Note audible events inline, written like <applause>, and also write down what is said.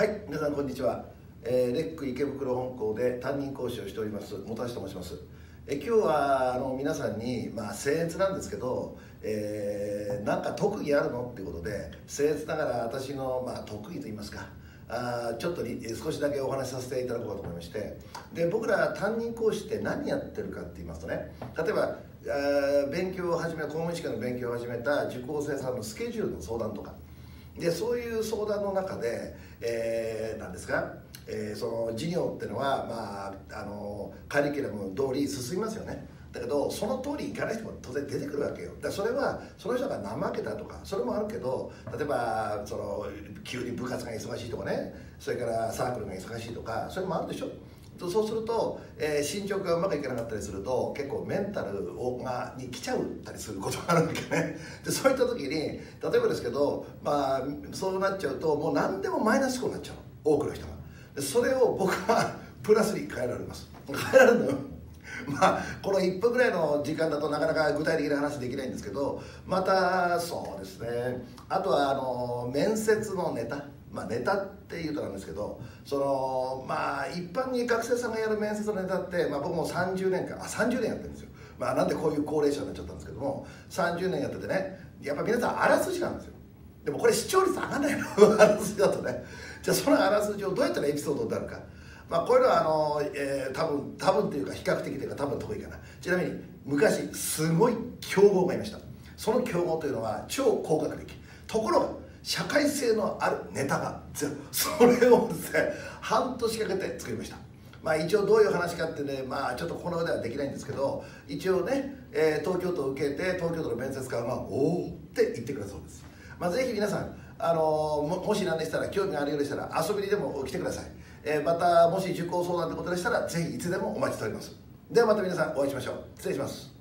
はい皆さんこんにちは、えー、レック池袋本校で担任講師をしております本橋と申します。え今日はあの皆さんにまあ僭越なんですけど、えー、なんか特技あるのっていうことで僭越ながら私のまあ得意と言いますかあちょっと少しだけお話しさせていただこうと思いましてで僕ら担任講師って何やってるかって言いますとね例えば勉強を始め公務員試験の勉強を始めた受講生さんのスケジュールの相談とかでそういう相談の中で、えー、なんですか、えー、その事業っていうのは、まあ、あのカリキュラム通り進みますよね。だけどその通りいかない人も当然出てくるわけよ。だそれはその人が怠けたとかそれもあるけど例えばその急に部活が忙しいとかね。それからサークルが忙しいとかそれもあるでしょ。そうすると、えー、進捗がうまくいかなかったりすると結構メンタルをがに来ちゃうたりすることがあるわけね。<laughs> でそういった時に例えばですけど、まあ、そうなっちゃうともう何でもマイナス思考になっちゃう多くの人が。でそれを僕は <laughs> プラスに変えられます。変えられるの？よ <laughs> まあこの1分ぐらいの時間だとなかなか具体的な話できないんですけどまたそうですね。あとはあの面接のネタ。まあ、ネタっていうとなんですけどそのまあ一般に学生さんがやる面接のネタって、まあ、僕も30年間あ30年やってるんですよ、まあ、なんでこういう高齢者になっちゃったんですけども30年やっててねやっぱ皆さんあらすじなんですよ。でもこれ視聴率上がんないの。<laughs> あらすじだとね。じゃあそのあらすじをどうやったらエピソードになるか。まあ、こういうのはあの、えー、多分多分というか比較的というか多分得意かな。ちなみに昔すごい強豪がいました。その強豪というのは超高学歴。ところが社会性のあるネタがそれをですね半年かけて作りました。まあ一応どういう話かってねまあちょっとこの世ではできないんですけど一応ね、えー、東京都を受けて東京都の面接官は「おお」って言ってくれそうです。まあぜひ皆さんあのももし何でしたら興味があるようでしたら遊びにでも来てください、えー、またもし受講相談ってことでしたらぜひいつでもお待ちしております。ではまた皆さんお会いしましょう。失礼します。